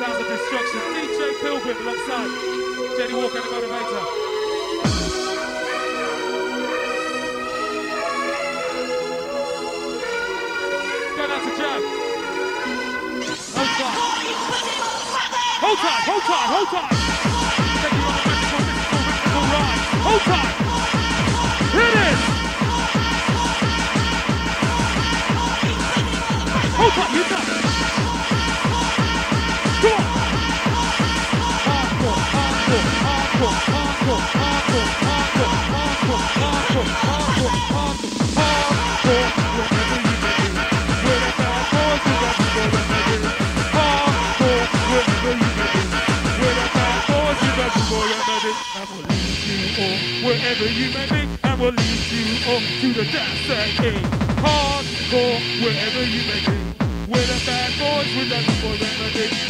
Sounds of Destruction. DJ Pilgrim alongside Jenny Walker the Motivator. Hold time, hold time, hold time. Hold time. Wherever you may be, and we'll lead you on to the dance again. Hardcore, wherever you may be, where the bad boys with that people that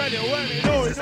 Australia, where they know it.